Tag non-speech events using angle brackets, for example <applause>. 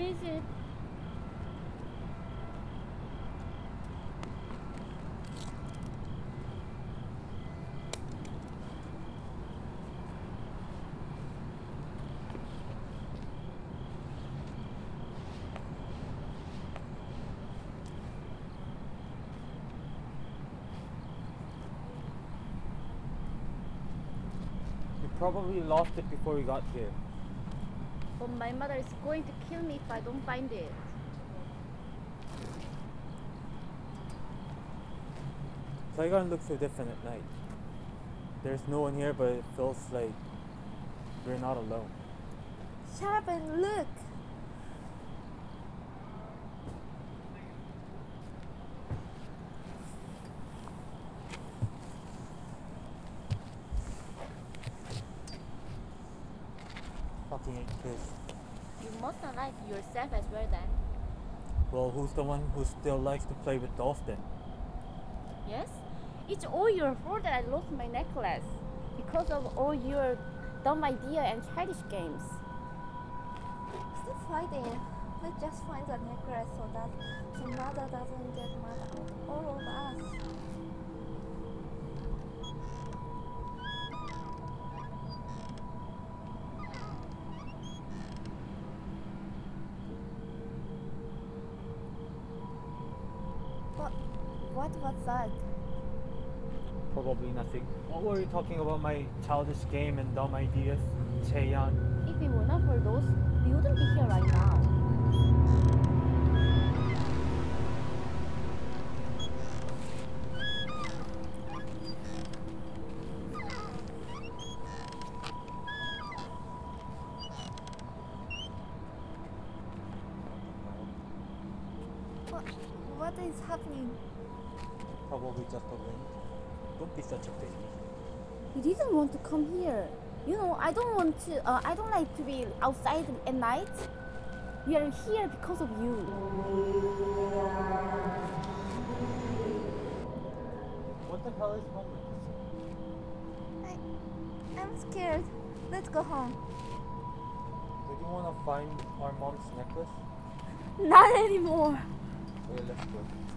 is it? Probably lost it before we got here. My mother is going to kill me if I don't find it. So you gotta look so different at night. There's no one here, but it feels like we're not alone. Shut up and look. Fucking eight. You must not like yourself as well then. Well, who's the one who still likes to play with dolls then? Yes? It's all your fault that I lost my necklace. Because of all your dumb idea and childish games. Stop fighting. Let's just find the necklace so that the mother doesn't get mad at all What was that? Probably nothing. What were you talking about my childish game and dumb ideas? Cheyan. If it were not for those, we wouldn't be here right now. What? What is happening? Probably just a wind. Don't be such a baby. You didn't want to come here. You know, I don't want to, uh, I don't like to be outside at night. We are here because of you. What the hell is homeless? I, I'm scared. Let's go home. Do you want to find our mom's necklace? <laughs> Not anymore. Okay, let's go.